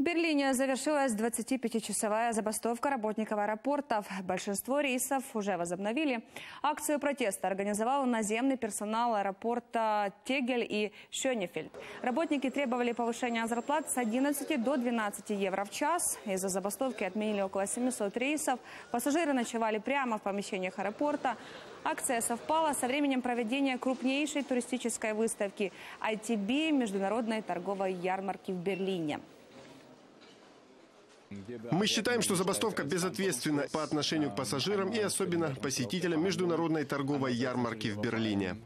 В Берлине завершилась 25-часовая забастовка работников аэропортов. Большинство рейсов уже возобновили. Акцию протеста организовал наземный персонал аэропорта Тегель и Шönефельд. Работники требовали повышения зарплат с 11 до 12 евро в час. Из-за забастовки отменили около 700 рейсов. Пассажиры ночевали прямо в помещениях аэропорта. Акция совпала со временем проведения крупнейшей туристической выставки ITB международной торговой ярмарки в Берлине. Мы считаем, что забастовка безответственна по отношению к пассажирам и особенно посетителям международной торговой ярмарки в Берлине.